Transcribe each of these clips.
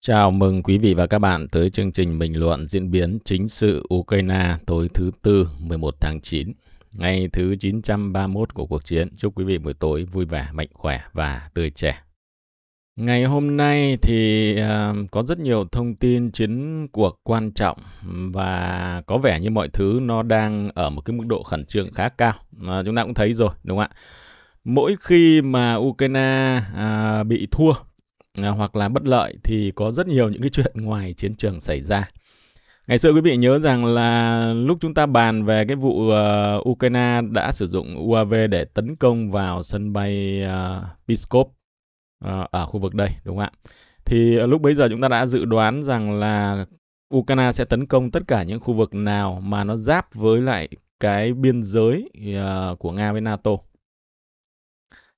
Chào mừng quý vị và các bạn tới chương trình bình luận diễn biến chính sự Ukraine tối thứ Tư 11 tháng 9, ngày thứ 931 của cuộc chiến. Chúc quý vị buổi tối vui vẻ, mạnh khỏe và tươi trẻ. Ngày hôm nay thì uh, có rất nhiều thông tin chiến cuộc quan trọng và có vẻ như mọi thứ nó đang ở một cái mức độ khẩn trương khá cao. Uh, chúng ta cũng thấy rồi, đúng không ạ? Mỗi khi mà Ukraine uh, bị thua À, hoặc là bất lợi thì có rất nhiều những cái chuyện ngoài chiến trường xảy ra. Ngày xưa quý vị nhớ rằng là lúc chúng ta bàn về cái vụ uh, Ukraine đã sử dụng UAV để tấn công vào sân bay uh, Pskov uh, ở khu vực đây đúng không ạ? Thì lúc bấy giờ chúng ta đã dự đoán rằng là Ukraine sẽ tấn công tất cả những khu vực nào mà nó giáp với lại cái biên giới uh, của Nga với NATO.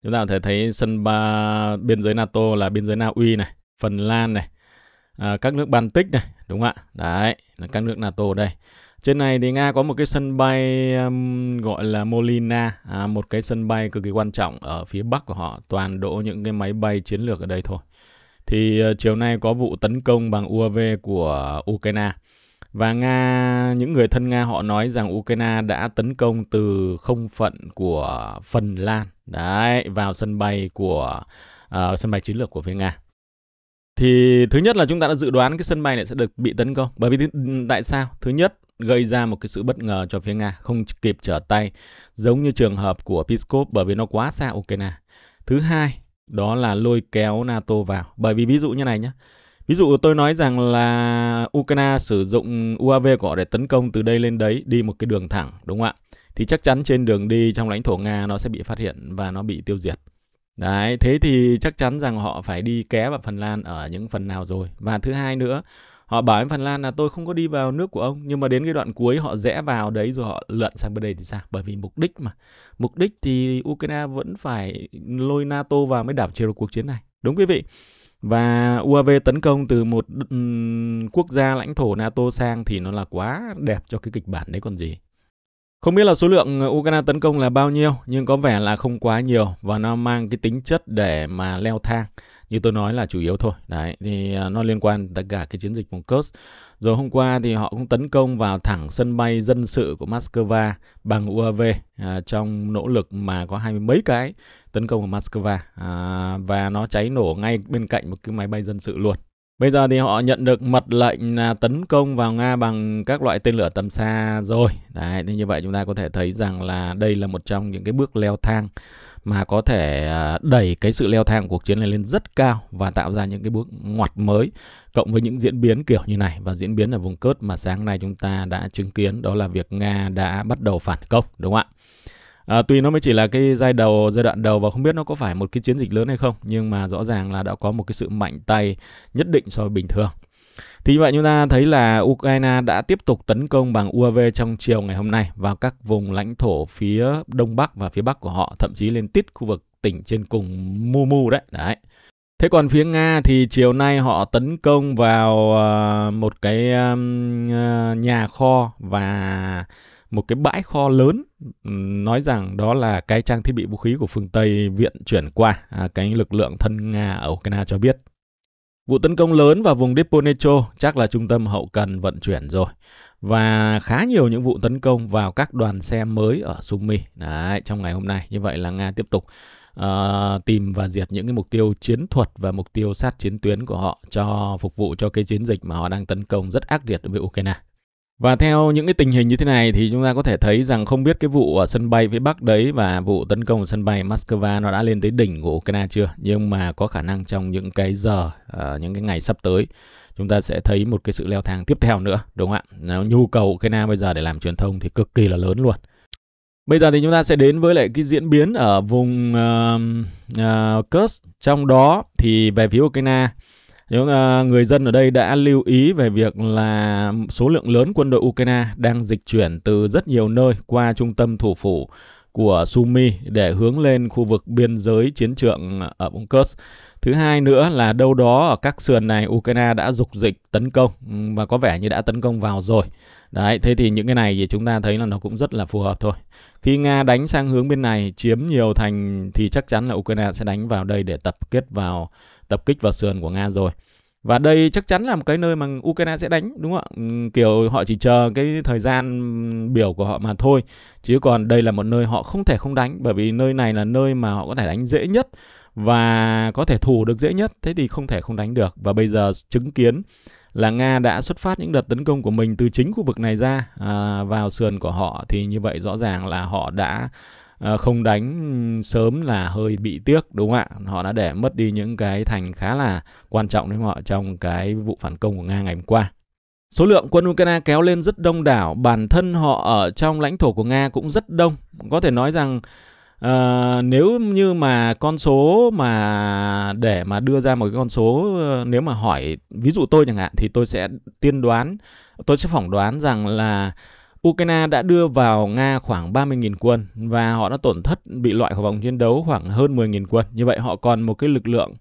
Chúng ta có thể thấy sân ba biên giới NATO là biên giới Na Uy này, Phần Lan này, à, các nước Baltic này, đúng không ạ? Đấy, là các nước NATO đây. Trên này thì Nga có một cái sân bay um, gọi là Molina, à, một cái sân bay cực kỳ quan trọng ở phía bắc của họ, toàn đổ những cái máy bay chiến lược ở đây thôi. Thì uh, chiều nay có vụ tấn công bằng UAV của Ukraine. Và Nga, những người thân Nga họ nói rằng Ukraine đã tấn công từ không phận của Phần Lan đấy vào sân bay của uh, sân bay chiến lược của phía Nga. Thì thứ nhất là chúng ta đã dự đoán cái sân bay này sẽ được bị tấn công. Bởi vì tại sao? Thứ nhất gây ra một cái sự bất ngờ cho phía Nga không kịp trở tay giống như trường hợp của Peskov bởi vì nó quá xa Ukraine. Thứ hai đó là lôi kéo NATO vào. Bởi vì ví dụ như này nhé. Ví dụ tôi nói rằng là Ukraine sử dụng UAV của họ để tấn công từ đây lên đấy đi một cái đường thẳng đúng không ạ? Thì chắc chắn trên đường đi trong lãnh thổ Nga nó sẽ bị phát hiện và nó bị tiêu diệt. Đấy, thế thì chắc chắn rằng họ phải đi ké vào Phần Lan ở những phần nào rồi. Và thứ hai nữa, họ bảo với Phần Lan là tôi không có đi vào nước của ông, nhưng mà đến cái đoạn cuối họ rẽ vào đấy rồi họ lượn sang bên đây thì sao? Bởi vì mục đích mà. Mục đích thì Ukraine vẫn phải lôi NATO vào mới đảo chiều cuộc chiến này. Đúng quý vị. Và UAV tấn công từ một quốc gia lãnh thổ NATO sang thì nó là quá đẹp cho cái kịch bản đấy còn gì. Không biết là số lượng ờ, Ukraine tấn công là bao nhiêu, nhưng có vẻ là không quá nhiều và nó mang cái tính chất để mà leo thang. Như tôi nói là chủ yếu thôi. Đấy, thì à, nó liên quan tất cả cái chiến dịch vùng Kursk. Rồi hôm qua thì họ cũng tấn công vào thẳng sân bay dân sự của Moscow bằng UAV à, trong nỗ lực mà có hai mươi mấy cái tấn công vào Moscow à, và nó cháy nổ ngay bên cạnh một cái máy bay dân sự luôn. Bây giờ thì họ nhận được mật lệnh là tấn công vào Nga bằng các loại tên lửa tầm xa rồi. Đấy, thì như vậy chúng ta có thể thấy rằng là đây là một trong những cái bước leo thang mà có thể à, đẩy cái sự leo thang cuộc chiến này lên rất cao và tạo ra những cái bước ngoặt mới cộng với những diễn biến kiểu như này và diễn biến ở vùng cớt mà sáng nay chúng ta đã chứng kiến đó là việc Nga đã bắt đầu phản công đúng không ạ? À, tuy nó mới chỉ là cái giai đầu giai đoạn đầu và không biết nó có phải một cái chiến dịch lớn hay không nhưng mà rõ ràng là đã có một cái sự mạnh tay nhất định so với bình thường thì như vậy chúng ta thấy là Ukraine đã tiếp tục tấn công bằng UAV trong chiều ngày hôm nay vào các vùng lãnh thổ phía đông bắc và phía bắc của họ, thậm chí lên tít khu vực tỉnh trên cùng Mumu đấy. Đấy. Thế còn phía Nga thì chiều nay họ tấn công vào uh, một cái um, uh, nhà kho và một cái bãi kho lớn nói rằng đó là cái trang thiết bị vũ khí của phương Tây viện chuyển qua à, cái lực lượng thân Nga ở Ukraine cho biết. Vụ tấn công lớn vào vùng Deponecho chắc là trung tâm hậu cần vận chuyển rồi. Và khá nhiều những vụ tấn công vào các đoàn xe mới ở Sumy Đấy, trong ngày hôm nay. Như vậy là Nga tiếp tục uh, tìm và diệt những cái mục tiêu chiến thuật và mục tiêu sát chiến tuyến của họ cho phục vụ cho cái chiến dịch mà họ đang tấn công rất ác liệt với Ukraine. Và theo những cái tình hình như thế này thì chúng ta có thể thấy rằng không biết cái vụ ở sân bay phía Bắc đấy và vụ tấn công ở sân bay Moscow nó đã lên tới đỉnh của Ukraine chưa. Nhưng mà có khả năng trong những cái giờ, uh, những cái ngày sắp tới chúng ta sẽ thấy một cái sự leo thang tiếp theo nữa, đúng không ạ? Nhu cầu Ukraine bây giờ để làm truyền thông thì cực kỳ là lớn luôn. Bây giờ thì chúng ta sẽ đến với lại cái diễn biến ở vùng uh, uh, Kursk. Trong đó thì về phía Ukraine những uh, à, người dân ở đây đã lưu ý về việc là số lượng lớn quân đội Ukraine đang dịch chuyển từ rất nhiều nơi qua trung tâm thủ phủ của Sumy để hướng lên khu vực biên giới chiến trường ở vùng Kursk. Thứ hai nữa là đâu đó ở các sườn này Ukraine đã dục dịch tấn công và có vẻ như đã tấn công vào rồi. Đấy, thế thì những cái này thì chúng ta thấy là nó cũng rất là phù hợp thôi. Khi Nga đánh sang hướng bên này chiếm nhiều thành thì chắc chắn là Ukraine sẽ đánh vào đây để tập kết vào tập kích vào sườn của Nga rồi. Và đây chắc chắn là một cái nơi mà Ukraine sẽ đánh đúng không ạ? Ừ, kiểu họ chỉ chờ cái thời gian biểu của họ mà thôi. Chứ còn đây là một nơi họ không thể không đánh bởi vì nơi này là nơi mà họ có thể đánh dễ nhất và có thể thủ được dễ nhất. Thế thì không thể không đánh được. Và bây giờ chứng kiến là Nga đã xuất phát những đợt tấn công của mình từ chính khu vực này ra à, vào sườn của họ thì như vậy rõ ràng là họ đã à, không đánh sớm là hơi bị tiếc đúng không ạ? Họ đã để mất đi những cái thành khá là quan trọng đấy họ trong cái vụ phản công của Nga ngày hôm qua. Số lượng quân Ukraine kéo lên rất đông đảo, bản thân họ ở trong lãnh thổ của Nga cũng rất đông. Có thể nói rằng À, nếu như mà con số mà để mà đưa ra một cái con số ờ, nếu mà hỏi ví dụ tôi chẳng hạn thì tôi sẽ tiên đoán tôi sẽ phỏng đoán rằng là Ukraine đã đưa vào Nga khoảng 30.000 quân và họ đã tổn thất bị loại khỏi vòng chiến đấu khoảng hơn 10.000 quân. Như vậy họ còn một cái lực lượng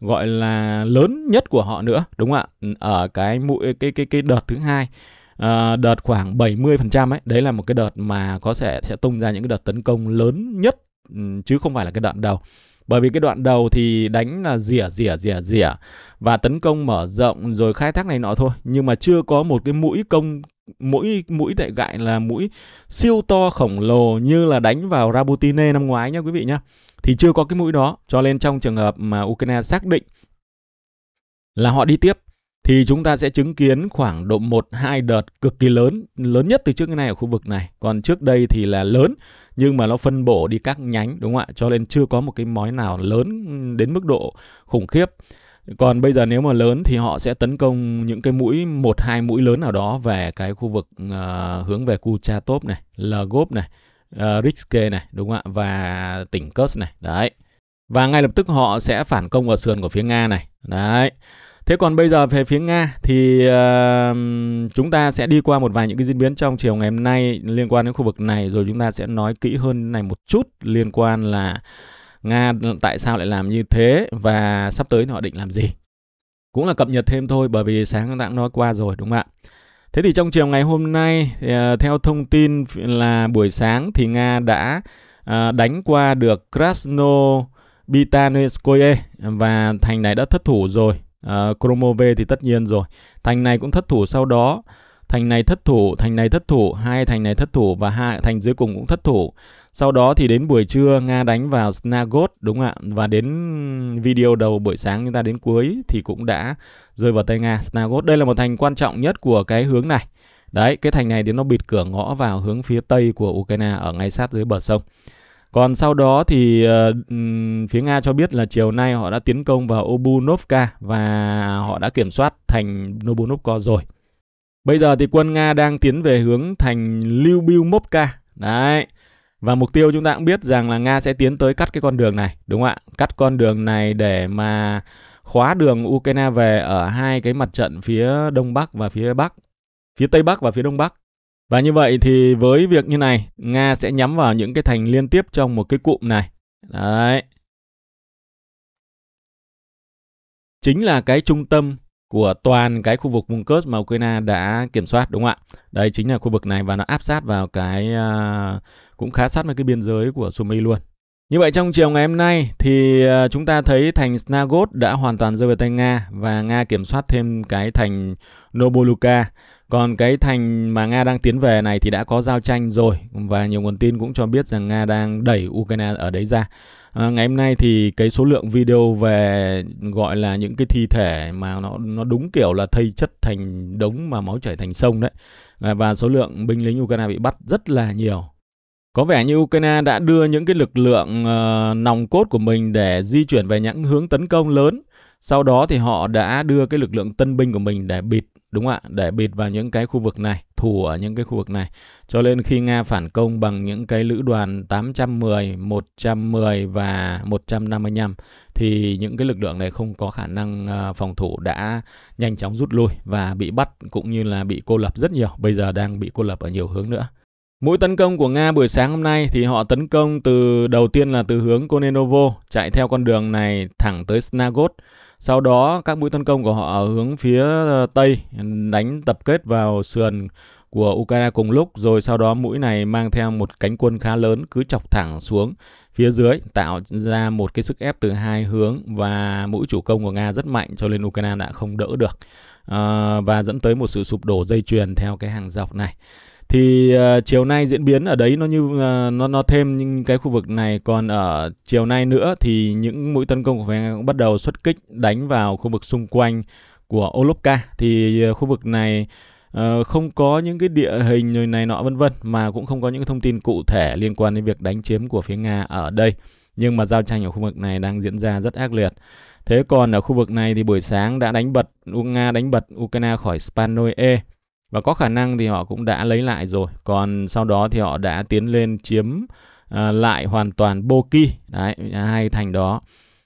gọi là lớn nhất của họ nữa, đúng không ạ? Ừ, ở cái mũi cái cái cái đợt thứ hai à, đợt khoảng 70% ấy, đấy là một cái đợt mà có thể sẽ tung ra những cái đợt tấn công lớn nhất ừ, chứ không phải là cái đoạn đầu bởi vì cái đoạn đầu thì đánh là rỉa rỉa rỉa rỉa và tấn công mở rộng rồi khai thác này nọ thôi nhưng mà chưa có một cái mũi công mũi mũi đại gại là mũi siêu to khổng lồ như là đánh vào Rabutine năm ngoái nhá quý vị nhá thì chưa có cái mũi đó cho nên trong trường hợp mà Ukraine xác định là họ đi tiếp thì chúng ta sẽ chứng kiến khoảng độ 1 2 đợt cực kỳ lớn, lớn nhất từ trước cái này ở khu vực này. Còn trước đây thì là lớn nhưng mà nó phân bổ đi các nhánh đúng không ạ? Cho nên chưa có một cái mói nào lớn đến mức độ khủng khiếp. Còn bây giờ nếu mà lớn thì họ sẽ tấn công những cái mũi một hai mũi lớn nào đó về cái khu vực uh, hướng về Kuchatov này, Lgov này, ờ, uh, Rixke này đúng không ạ? Và tỉnh Kursk này. Đấy. Và ngay lập tức họ sẽ phản công vào sườn của phía Nga này. Đấy. Thế còn bây giờ về phía Nga thì uh, chúng ta sẽ đi qua một vài những cái diễn biến trong chiều ngày hôm nay liên quan đến khu vực này rồi chúng ta sẽ nói kỹ hơn này một chút liên quan là Nga tại sao lại làm như thế và sắp tới họ định làm gì. Cũng là cập nhật thêm thôi bởi vì sáng đã nói qua rồi đúng không ạ? Thế thì trong chiều ngày hôm nay thì, uh, theo thông tin là buổi sáng thì Nga đã uh, đánh qua được Krasno Bitanskoye và thành này đã thất thủ rồi uh, thì tất nhiên rồi thành này cũng thất thủ sau đó thành này thất thủ thành này thất thủ hai thành này thất thủ và hai thành dưới cùng cũng thất thủ sau đó thì đến buổi trưa nga đánh vào snagot đúng không ạ và đến video đầu buổi sáng chúng ta đến cuối thì cũng đã rơi vào tay nga snagot đây là một thành quan trọng nhất của cái hướng này đấy cái thành này thì nó bịt cửa ngõ vào hướng phía tây của ukraine ở ngay sát dưới bờ sông còn sau đó thì uh, phía Nga cho biết là chiều nay họ đã tiến công vào Obunovka và họ đã kiểm soát thành Nobunovka rồi. Bây giờ thì quân Nga đang tiến về hướng thành Lyubimovka. Đấy. Và mục tiêu chúng ta cũng biết rằng là Nga sẽ tiến tới cắt cái con đường này, đúng không ạ? Cắt con đường này để mà khóa đường Ukraine về ở hai cái mặt trận phía đông bắc và phía bắc, phía tây bắc và phía đông bắc. Và như vậy thì với việc như này, Nga sẽ nhắm vào những cái thành liên tiếp trong một cái cụm này. Đấy. Chính là cái trung tâm của toàn cái khu vực vùng Kursk mà Ukraine đã kiểm soát đúng không ạ? Đây chính là khu vực này và nó áp sát vào cái uh, cũng khá sát với cái biên giới của Sumy luôn. Như vậy trong chiều ngày hôm nay thì uh, chúng ta thấy thành Snagod đã hoàn toàn rơi về tay Nga và Nga kiểm soát thêm cái thành Noboluka. Còn cái thành mà Nga đang tiến về này thì đã có giao tranh rồi và nhiều nguồn tin cũng cho biết rằng Nga đang đẩy Ukraine ở đấy ra. À, ngày hôm nay thì cái số lượng video về gọi là những cái thi thể mà nó nó đúng kiểu là thây chất thành đống mà máu chảy thành sông đấy. À, và số lượng binh lính Ukraine bị bắt rất là nhiều. Có vẻ như Ukraine đã đưa những cái lực lượng uh, nòng cốt của mình để di chuyển về những hướng tấn công lớn. Sau đó thì họ đã đưa cái lực lượng tân binh của mình để bịt đúng không ạ, để bịt vào những cái khu vực này thủ ở những cái khu vực này. Cho nên khi Nga phản công bằng những cái lữ đoàn 810 110 và 155 thì những cái lực lượng này không có khả năng ờ, phòng thủ đã nhanh chóng rút lui và bị bắt cũng như là bị cô lập rất nhiều. Bây giờ đang bị cô lập ở nhiều hướng nữa. Mũi tấn công của Nga buổi sáng hôm nay thì họ tấn công từ đầu tiên là từ hướng Konenovo, chạy theo con đường này thẳng tới Snagot. Sau đó các mũi tấn công của họ ở hướng phía ờ, tây đánh tập kết vào sườn của Ukraine cùng lúc rồi sau đó mũi này mang theo một cánh quân khá lớn cứ chọc thẳng xuống phía dưới tạo ra một cái sức ép từ hai hướng và mũi chủ công của Nga rất mạnh cho nên Ukraine đã không đỡ được à, và dẫn tới một sự sụp đổ dây chuyền theo cái hàng dọc này thì uh, chiều nay diễn biến ở đấy nó như uh, nó nó thêm những cái khu vực này. Còn ở chiều nay nữa thì những mũi tấn công của Nga cũng bắt đầu xuất kích đánh vào khu vực xung quanh của Olovka thì uh, khu vực này uh, không có những cái địa hình rồi này nọ vân vân mà cũng không có những thông tin cụ thể liên quan đến việc đánh chiếm của phía Nga ở đây. Nhưng mà giao tranh ở khu vực này đang diễn ra rất ác liệt. Thế còn ở khu vực này thì buổi sáng đã đánh bật Nga đánh bật Ukraine khỏi Spanoe và có khả năng thì họ cũng đã lấy lại rồi. Còn sau đó thì họ đã tiến lên chiếm à, lại hoàn toàn Boki. Đấy hai thành đó.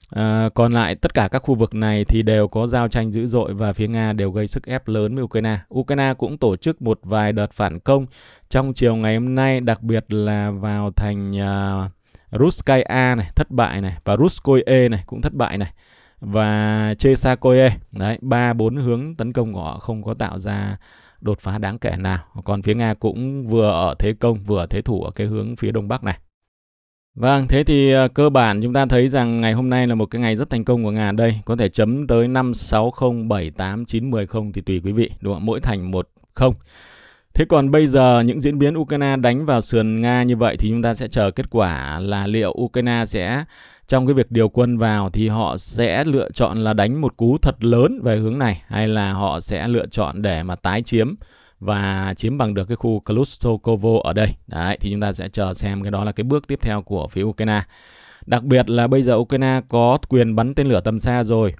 À, còn lại tất cả các khu vực này thì đều có giao tranh dữ dội và phía Nga đều gây sức ép lớn với Ukraine. Ukraine cũng tổ chức một vài đợt phản công. Trong chiều ngày hôm nay, đặc biệt là vào thành à, Ruskaya này thất bại này và Ruskoye này cũng thất bại này và Chesakoye. Đấy ba bốn hướng tấn công của họ không có tạo ra đột phá đáng kể nào. Còn phía Nga cũng vừa ở thế công vừa ở thế thủ ở cái hướng phía đông bắc này. Vâng, thế thì à, cơ bản chúng ta thấy rằng ngày hôm nay là một cái ngày rất thành công của Nga đây, có thể chấm tới 5 6 0 7 8 9 10 0 thì tùy quý vị, đúng không? Mỗi thành một không. Thế còn bây giờ những diễn biến Ukraine đánh vào sườn Nga như vậy thì chúng ta sẽ chờ kết quả là liệu Ukraine sẽ trong cái việc điều quân vào thì họ sẽ lựa chọn là đánh một cú thật lớn về hướng này hay là họ sẽ lựa chọn để mà tái chiếm và chiếm bằng được cái khu Klustokovo ở đây. Đấy, thì chúng ta sẽ chờ xem cái đó là cái bước tiếp theo của phía Ukraine. Đặc biệt là bây giờ Ukraine có quyền bắn tên lửa tầm xa rồi.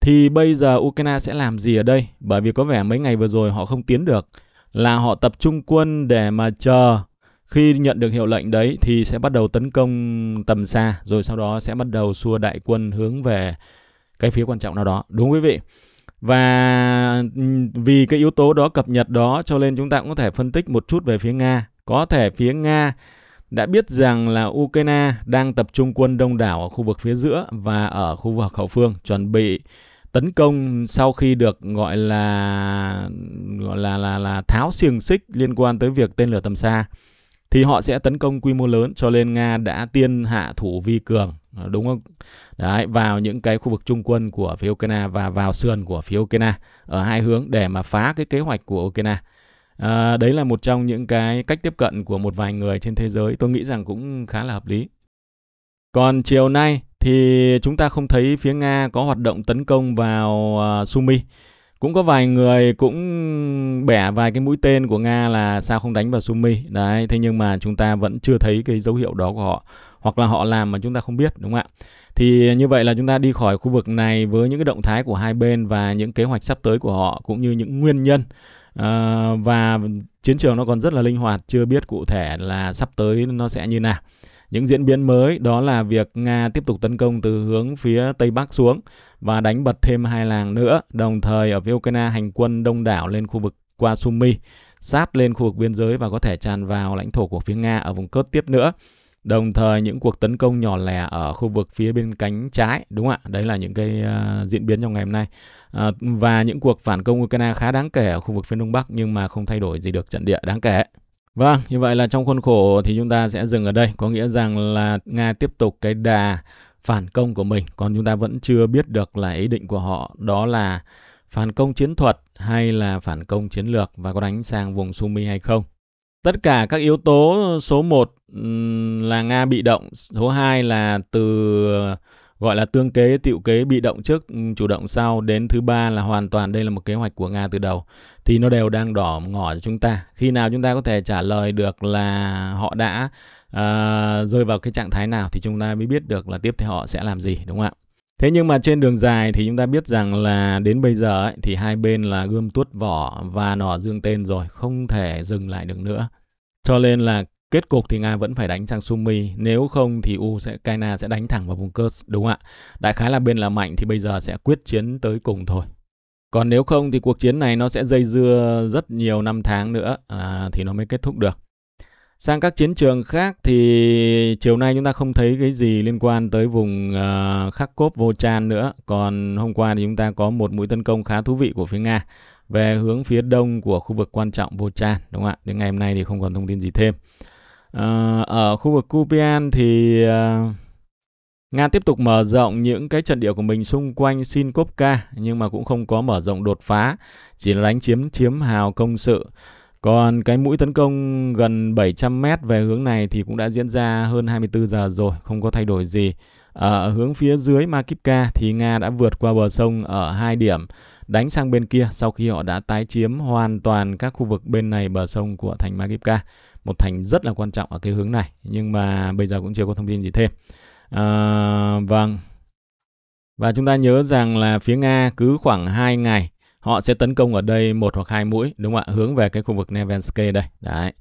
Thì bây giờ Ukraine sẽ làm gì ở đây? Bởi vì có vẻ mấy ngày vừa rồi họ không tiến được. Là họ tập trung quân để mà chờ khi nhận được hiệu lệnh đấy thì sẽ bắt đầu tấn công tầm xa, rồi sau đó sẽ bắt đầu xua đại quân hướng về cái phía quan trọng nào đó, đúng quý vị và vì cái yếu tố đó cập nhật đó cho nên chúng ta cũng có thể phân tích một chút về phía Nga. Có thể phía Nga đã biết rằng là Ukraine đang tập trung quân đông đảo ở khu vực phía giữa và ở khu vực hậu phương, chuẩn bị tấn công sau khi được gọi là gọi là là là tháo xiềng xích liên quan tới việc tên lửa tầm xa thì họ sẽ tấn công quy mô lớn cho nên Nga đã tiên hạ thủ vi cường à, đúng không? Đấy vào những cái khu vực trung quân của phía Ukraine và vào sườn của phía Ukraine ở hai hướng để mà phá cái kế hoạch của Ukraine. À, đấy là một trong những cái cách tiếp cận của một vài người trên thế giới tôi nghĩ rằng cũng khá là hợp lý. Còn chiều nay thì chúng ta không thấy phía Nga có hoạt động tấn công vào à, uh, Sumi cũng có vài người cũng bẻ vài cái mũi tên của Nga là sao không đánh vào Sumi đấy thế nhưng mà chúng ta vẫn chưa thấy cái dấu hiệu đó của họ hoặc là họ làm mà chúng ta không biết đúng không ạ? Thì như vậy là chúng ta đi khỏi khu vực này với những cái động thái của hai bên và những kế hoạch sắp tới của họ cũng như những nguyên nhân. À, và chiến trường nó còn rất là linh hoạt chưa biết cụ thể là sắp tới nó sẽ như nào những diễn biến mới đó là việc Nga tiếp tục tấn công từ hướng phía Tây Bắc xuống và đánh bật thêm hai làng nữa, đồng thời ở phía Ukraine hành quân đông đảo lên khu vực qua Sumy, sát lên khu vực biên giới và có thể tràn vào lãnh thổ của phía Nga ở vùng cốt tiếp nữa. Đồng thời những cuộc tấn công nhỏ lẻ ở khu vực phía bên cánh trái, đúng không ạ? Đấy là những cái uh, diễn biến trong ngày hôm nay. Uh, và những cuộc phản công Ukraine khá đáng kể ở khu vực phía đông bắc nhưng mà không thay đổi gì được trận địa đáng kể. Vâng, như vậy là trong khuôn khổ thì chúng ta sẽ dừng ở đây. Có nghĩa rằng là Nga tiếp tục cái đà phản công của mình. Còn chúng ta vẫn chưa biết được là ý định của họ đó là phản công chiến thuật hay là phản công chiến lược và có đánh sang vùng Sumi hay không. Tất cả các yếu tố số 1 là Nga bị động, số 2 là từ gọi là tương kế tiệu kế bị động trước ừ, chủ động sau. Đến thứ ba là hoàn toàn đây là một kế hoạch của Nga từ đầu. Thì nó đều đang đỏ ngỏ cho chúng ta. Khi nào chúng ta có thể trả lời được là họ đã uh, rơi vào cái trạng thái nào thì chúng ta mới biết được là tiếp theo họ sẽ làm gì đúng không ạ? Thế nhưng mà trên đường dài thì chúng ta biết rằng là đến bây giờ ấy, thì hai bên là gươm tuốt vỏ và nỏ dương tên rồi không thể dừng lại được nữa. Cho nên là kết cục thì Nga vẫn phải đánh sang Sumi nếu không thì Ukraine sẽ đánh thẳng vào vùng Kursk đúng không ạ đại khái là bên là mạnh thì bây giờ sẽ quyết chiến tới cùng thôi còn nếu không thì cuộc chiến này nó sẽ dây dưa rất nhiều năm tháng nữa à, thì nó mới kết thúc được Sang các chiến trường khác thì chiều nay chúng ta không thấy cái gì liên quan tới vùng à, uh, Kharkov Volchan nữa. Còn hôm qua thì chúng ta có một mũi tấn công khá thú vị của phía Nga về hướng phía đông của khu vực quan trọng Volchan, đúng không ạ? Đến ngày hôm nay thì không còn thông tin gì thêm. Ờ, ở khu vực Kupian thì ờ, Nga tiếp tục mở rộng những cái trận địa của mình xung quanh Sinkovka nhưng mà cũng không có mở rộng đột phá, chỉ là đánh chiếm chiếm hào công sự. Còn cái mũi tấn công gần 700 m về hướng này thì cũng đã diễn ra hơn 24 giờ rồi, không có thay đổi gì. Ở hướng phía dưới Makivka thì Nga đã vượt qua bờ sông ở hai điểm, đánh sang bên kia sau khi họ đã tái chiếm hoàn toàn các khu vực bên này bờ sông của thành Makivka. Một thành rất là quan trọng ở cái hướng này, nhưng mà bây giờ cũng chưa có thông tin gì thêm. À, vâng. Và chúng ta nhớ rằng là phía Nga cứ khoảng 2 ngày họ sẽ tấn công ở đây một hoặc hai mũi đúng không ạ? Hướng về cái khu vực Nevenske đây. Đấy.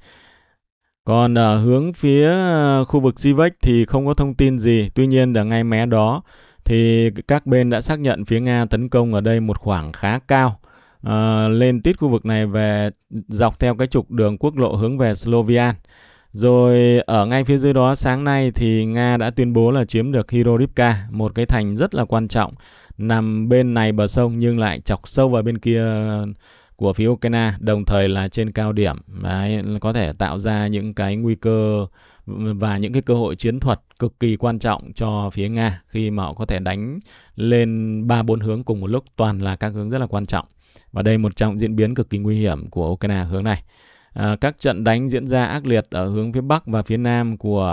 Còn ở hướng phía ờ, khu vực Sivek thì không có thông tin gì. Tuy nhiên là ngay mé đó thì các bên đã xác nhận phía Nga tấn công ở đây một khoảng khá cao. Uh, lên tít khu vực này về dọc theo cái trục đường quốc lộ hướng về Slovian. Rồi ở ngay phía dưới đó sáng nay thì Nga đã tuyên bố là chiếm được Hirorivka, một cái thành rất là quan trọng nằm bên này bờ sông nhưng lại chọc sâu vào bên kia của phía Ukraine, đồng thời là trên cao điểm. Đấy, có thể tạo ra những cái nguy cơ và những cái cơ hội chiến thuật cực kỳ quan trọng cho phía Nga khi mà họ có thể đánh lên ba bốn hướng cùng một lúc toàn là các hướng rất là quan trọng. Và đây một trong diễn biến cực kỳ nguy hiểm của Ukraine hướng này. À, các trận đánh diễn ra ác liệt ở hướng phía bắc và phía nam của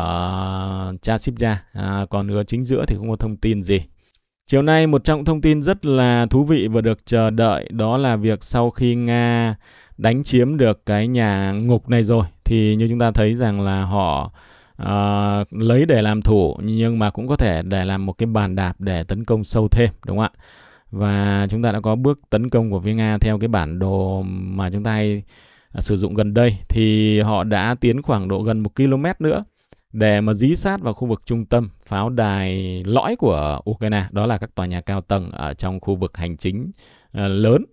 uh, Chasipja à, còn hướng chính giữa thì không có thông tin gì. Chiều nay một trong thông tin rất là thú vị và được chờ đợi đó là việc sau khi Nga đánh chiếm được cái nhà ngục này rồi thì như chúng ta thấy rằng là họ uh, lấy để làm thủ nhưng mà cũng có thể để làm một cái bàn đạp để tấn công sâu thêm đúng không ạ? Và chúng ta đã có bước tấn công của phía Nga theo cái bản đồ mà chúng ta hay ờ, sử dụng gần đây thì họ đã tiến khoảng độ gần một km nữa để mà dí sát vào khu vực trung tâm pháo đài lõi của Ukraine đó là các tòa nhà cao tầng ở trong khu vực hành chính ờ, lớn.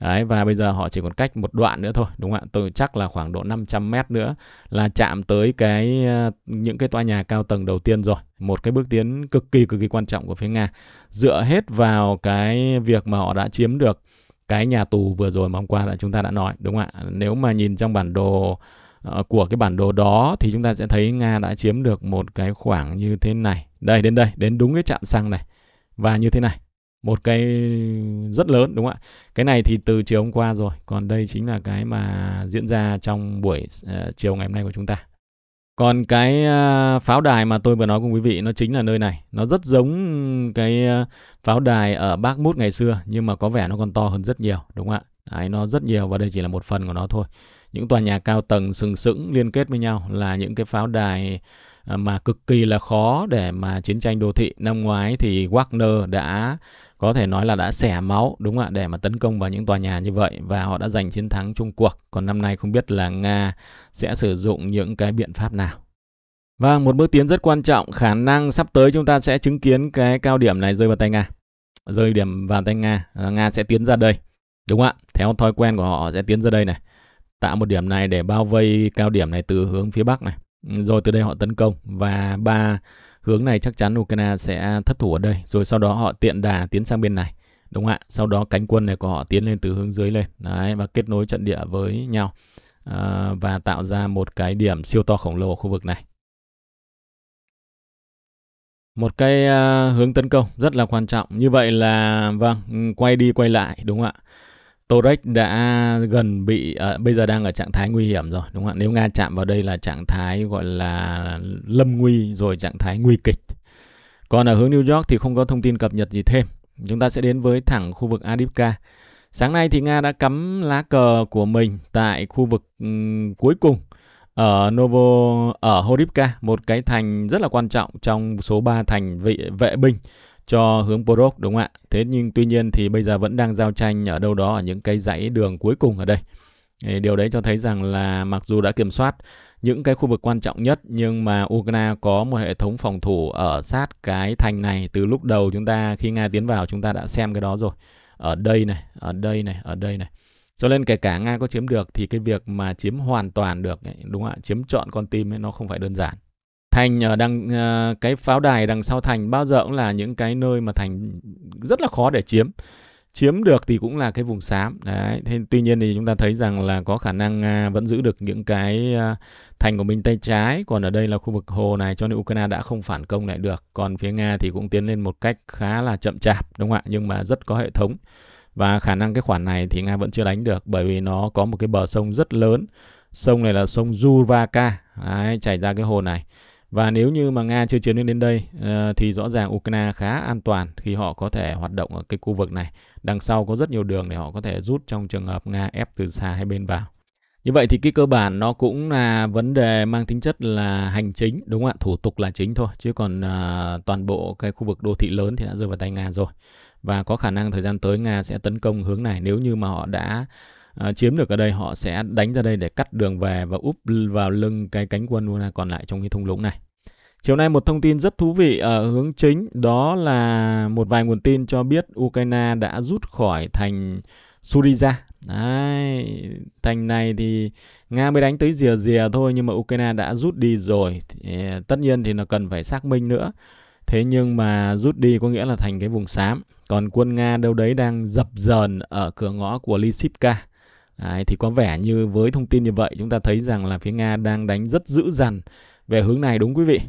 Đấy, và bây giờ họ chỉ còn cách một đoạn nữa thôi đúng không ạ? Tôi chắc là khoảng độ 500 mét nữa là chạm tới cái ờ, những cái tòa nhà cao tầng đầu tiên rồi. Một cái bước tiến cực kỳ cực kỳ quan trọng của phía Nga. Dựa hết vào cái việc mà họ đã chiếm được cái nhà tù vừa rồi mà hôm qua là chúng ta đã nói đúng không ạ? Nếu mà nhìn trong bản đồ uh, của cái bản đồ đó thì chúng ta sẽ thấy nga đã chiếm được một cái khoảng như thế này đây đến đây đến đúng cái trạm xăng này và như thế này một cái rất lớn đúng không ạ cái này thì từ chiều hôm qua rồi còn đây chính là cái mà diễn ra trong buổi uh, chiều ngày hôm nay của chúng ta còn cái uh, pháo đài mà tôi vừa nói cùng quý vị nó chính là nơi này. Nó rất giống cái uh, pháo đài ở Bắc Mút ngày xưa nhưng mà có vẻ nó còn to hơn rất nhiều, đúng không ạ? Đấy, nó rất nhiều và đây chỉ là một phần của nó thôi. Những tòa nhà cao tầng sừng sững liên kết với nhau là những cái pháo đài à, mà cực kỳ là khó để mà chiến tranh đô thị. Năm ngoái thì Wagner đã có thể nói là đã xẻ máu đúng không ạ để mà tấn công vào những tòa nhà như vậy và họ đã giành chiến thắng chung cuộc còn năm nay không biết là nga sẽ sử dụng những cái biện pháp nào Và một bước tiến rất quan trọng, khả năng sắp tới chúng ta sẽ chứng kiến cái cao điểm này rơi vào tay Nga. Rơi điểm vào tay Nga, ờ, Nga sẽ tiến ra đây. Đúng không ạ? Theo thói quen của họ sẽ tiến ra đây này. Tạo một điểm này để bao vây cao điểm này từ hướng phía bắc này. Ừ, rồi từ đây họ tấn công và ba hướng này chắc chắn Ukraine sẽ thất thủ ở đây rồi sau đó họ tiện đà tiến sang bên này đúng không ạ? Sau đó cánh quân này của họ tiến lên từ hướng dưới lên đấy và kết nối trận địa với nhau à, và tạo ra một cái điểm siêu to khổng lồ ở khu vực này. Một cái uh, hướng tấn công rất là quan trọng. Như vậy là vâng ừ, quay đi quay lại đúng không ạ? Torex đã gần bị à, bây giờ đang ở trạng thái nguy hiểm rồi đúng không ạ? Nếu Nga chạm vào đây là trạng thái gọi là lâm nguy rồi trạng thái nguy kịch. Còn ở hướng New York thì không có thông tin cập nhật gì thêm. Chúng ta sẽ đến với thẳng khu vực Adipka. Sáng nay thì Nga đã cắm lá cờ của mình tại khu vực um, cuối cùng ở Novo ở Horivka, một cái thành rất là quan trọng trong số 3 thành vệ, vệ binh cho hướng Porok đúng không ạ? Thế nhưng tuy nhiên thì bây giờ vẫn đang giao tranh ở đâu đó ở những cái dãy đường cuối cùng ở đây. Điều đấy cho thấy rằng là mặc dù đã kiểm soát những cái khu vực quan trọng nhất nhưng mà Ukraine có một hệ thống phòng thủ ở sát cái thành này từ lúc đầu chúng ta khi Nga tiến vào chúng ta đã xem cái đó rồi. Ở đây này, ở đây này, ở đây này. Cho nên kể cả Nga có chiếm được thì cái việc mà chiếm hoàn toàn được ấy, đúng không ạ? Chiếm trọn con tim ấy nó không phải đơn giản. Thành ờ, ở đằng uh, ờ, cái pháo đài đằng sau thành bao giờ cũng là những cái nơi mà thành rất là khó để chiếm. Chiếm được thì cũng là cái vùng xám. Đấy thế tuy nhiên thì chúng ta thấy rằng là có khả năng Nga vẫn giữ được những cái uh, thành của mình tay trái. Còn ở đây là khu vực hồ này cho nên Ukraine đã không phản công lại được. Còn phía Nga thì cũng tiến lên một cách khá là chậm chạp đúng không ạ? Nhưng mà rất có hệ thống. Và khả năng cái khoản này thì Nga vẫn chưa đánh được bởi vì nó có một cái bờ sông rất lớn. Sông này là sông Zuvaka đấy, chảy ra cái hồ này và nếu như mà Nga chưa chiến đến đây uh, thì rõ ràng Ukraine khá an toàn khi họ có thể hoạt động ở cái khu vực này. Đằng sau có rất nhiều đường để họ có thể rút trong trường hợp Nga ép từ xa hai bên vào. Như vậy thì cái cơ bản nó cũng là vấn đề mang tính chất là hành chính, đúng không ạ? Thủ tục là chính thôi, chứ còn uh, toàn bộ cái khu vực đô thị lớn thì đã rơi vào tay Nga rồi. Và có khả năng thời gian tới Nga sẽ tấn công hướng này nếu như mà họ đã à, chiếm được ở đây họ sẽ đánh ra đây để cắt đường về và úp vào lưng cái cánh quân Ukraine còn lại trong cái thung lũng này. Chiều nay một thông tin rất thú vị ở hướng chính đó là một vài nguồn tin cho biết Ukraine đã rút khỏi thành Suriza. Đấy, thành này thì Nga mới đánh tới rìa rìa thôi nhưng mà Ukraine đã rút đi rồi. Thì, ờ, tất nhiên thì nó cần phải xác minh nữa. Thế nhưng mà rút đi có nghĩa là thành cái vùng xám. Còn quân Nga đâu đấy đang dập dờn ở cửa ngõ của Lysivka. Đấy, thì có vẻ như với thông tin như vậy chúng ta thấy rằng là phía Nga đang đánh rất dữ dằn về hướng này đúng quý vị.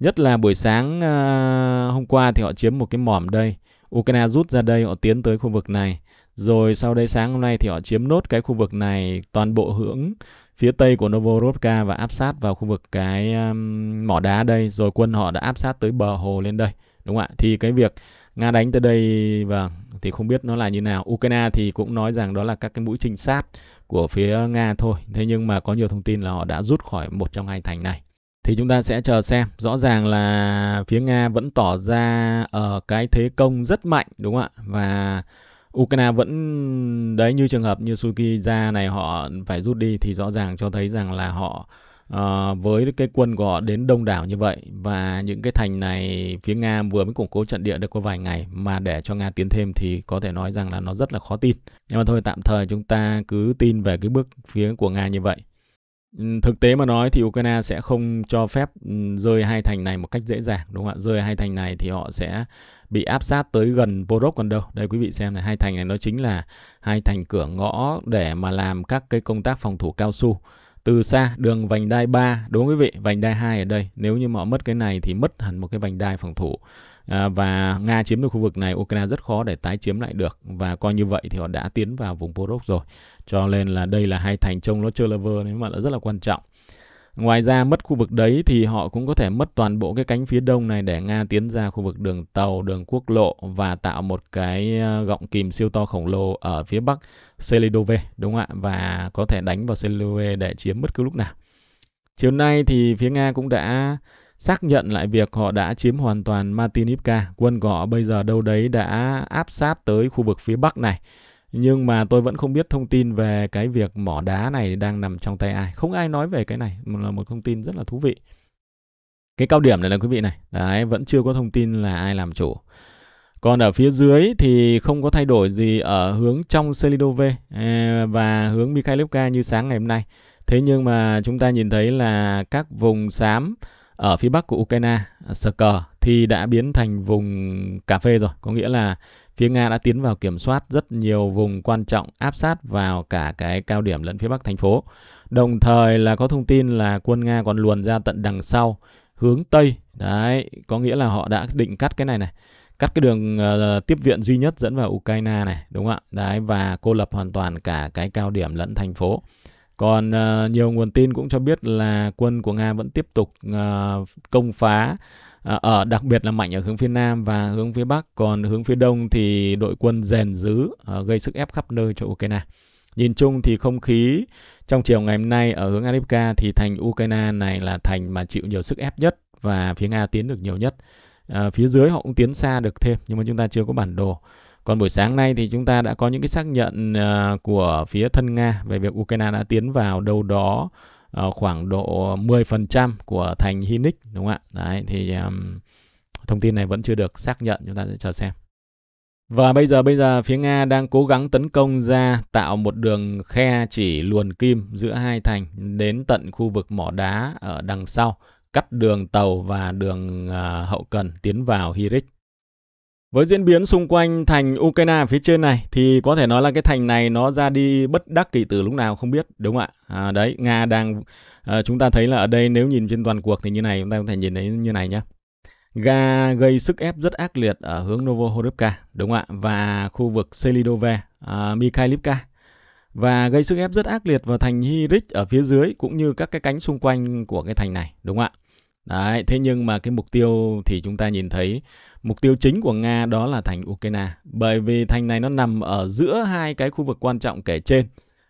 Nhất là buổi sáng uh, hôm qua thì họ chiếm một cái mỏm đây. Ukraine rút ra đây, họ tiến tới khu vực này. Rồi sau đây sáng hôm nay thì họ chiếm nốt cái khu vực này toàn bộ hướng phía tây của Novorovka và áp sát vào khu vực cái um, mỏ đá đây. Rồi quân họ đã áp sát tới bờ hồ lên đây. Đúng không ạ? Thì cái việc Nga đánh tới đây và thì không biết nó là như nào. Ukraine thì cũng nói rằng đó là các cái mũi trinh sát của phía Nga thôi. Thế nhưng mà có nhiều thông tin là họ đã rút khỏi một trong hai thành này thì chúng ta sẽ chờ xem rõ ràng là phía nga vẫn tỏ ra ở cái thế công rất mạnh, đúng không ạ và Ukraine vẫn, đấy, như trường hợp như Sukiza này, họ phải rút đi thì rõ ràng cho thấy rằng là họ uh, với cái quân của họ đến đông đảo như vậy và những cái thành này phía Nga vừa mới củng cố trận địa được có vài ngày mà để cho Nga tiến thêm thì có thể nói rằng là nó rất là khó tin. Nhưng mà thôi tạm thời chúng ta cứ tin về cái bước phía của Nga như vậy. Ừ, thực tế mà nói thì Ukraine sẽ không cho phép ừ, rơi hai thành này một cách dễ dàng đúng không ạ? Rơi hai thành này thì họ sẽ bị áp sát tới gần Vorok còn đâu. Đây quý vị xem này, hai thành này nó chính là hai thành cửa ngõ để mà làm các cái công tác phòng thủ cao su. Từ xa đường vành đai 3, đúng với quý vị? Vành đai 2 ở đây. Nếu như mà họ mất cái này thì mất hẳn một cái vành đai phòng thủ. À, và Nga chiếm được khu vực này, Ukraine rất khó để tái chiếm lại được. Và coi như vậy thì họ đã tiến vào vùng Vorok rồi cho nên là đây là hai thành trông nó chơi lever nếu mà là rất là quan trọng ngoài ra mất khu vực đấy thì họ cũng có thể mất toàn bộ cái cánh phía đông này để nga tiến ra khu vực đường tàu, đường quốc lộ và tạo một cái ờ, gọng kìm siêu to khổng lồ ở phía bắc Selidove, đúng không ạ? Và có thể đánh vào Selidove để chiếm bất cứ lúc nào. Chiều nay thì phía nga cũng đã xác nhận lại việc họ đã chiếm hoàn toàn Martinivka. Quân của họ bây giờ đâu đấy đã áp sát tới khu vực phía bắc này nhưng mà tôi vẫn không biết thông tin về cái việc mỏ đá này đang nằm trong tay ai. Không ai nói về cái này là một thông tin rất là thú vị. Cái cao điểm này là quý vị này. Đấy, vẫn chưa có thông tin là ai làm chủ. Còn ở phía dưới thì không có thay đổi gì ở hướng trong Selidove à, và hướng Mikhailivka như sáng ngày hôm nay. Thế nhưng mà chúng ta nhìn thấy là các vùng xám ở phía bắc của Ukraine, à, Sờ thì đã biến thành vùng cà phê rồi. Có nghĩa là Phía Nga đã tiến vào kiểm soát rất nhiều vùng quan trọng áp sát vào cả cái cao điểm lẫn phía bắc thành phố. Đồng thời là có thông tin là quân Nga còn luồn ra tận đằng sau hướng Tây. Đấy, có nghĩa là họ đã định cắt cái này này. Cắt cái đường uh, tiếp viện duy nhất dẫn vào Ukraine này, đúng không ạ? Đấy, và cô lập hoàn toàn cả cái cao điểm lẫn thành phố. Còn uh, nhiều nguồn tin cũng cho biết là quân của Nga vẫn tiếp tục uh, công phá ờ, ở đặc biệt là mạnh ở hướng phía nam và hướng phía bắc. Còn hướng phía đông thì đội quân rèn giữ uh, gây sức ép khắp nơi cho Ukraine. Nhìn chung thì không khí trong chiều ngày hôm nay ở hướng Alipka thì thành Ukraine này là thành mà chịu nhiều sức ép nhất và phía Nga tiến được nhiều nhất. À, phía dưới họ cũng tiến xa được thêm nhưng mà chúng ta chưa có bản đồ còn buổi sáng nay thì chúng ta đã có những cái xác nhận uh, của phía thân Nga về việc Ukraine đã tiến vào đâu đó uh, khoảng độ 10% của thành Hinich đúng không ạ? Đấy thì um, thông tin này vẫn chưa được xác nhận chúng ta sẽ chờ xem. Và bây giờ bây giờ phía Nga đang cố gắng tấn công ra tạo một đường khe chỉ luồn kim giữa hai thành đến tận khu vực mỏ đá ở đằng sau, cắt đường tàu và đường uh, hậu cần tiến vào Hirik. Với diễn biến xung quanh thành Ukraine phía trên này thì có thể nói là cái thành này nó ra đi bất đắc kỳ từ lúc nào không biết đúng không ạ? À, đấy Nga đang à, chúng ta thấy là ở đây nếu nhìn trên toàn cuộc thì như này chúng ta có thể nhìn thấy như này nhé. Nga gây sức ép rất ác liệt ở hướng Novohorovka đúng không ạ? Và khu vực Selidove, à, Mikhailivka và gây sức ép rất ác liệt vào thành Hirik ở phía dưới cũng như các cái cánh xung quanh của cái thành này đúng không ạ? Đấy, thế nhưng mà cái mục tiêu thì chúng ta nhìn thấy mục tiêu chính của Nga đó là thành Ukraine. Bởi vì thành này nó nằm ở giữa hai cái khu vực quan trọng kể trên.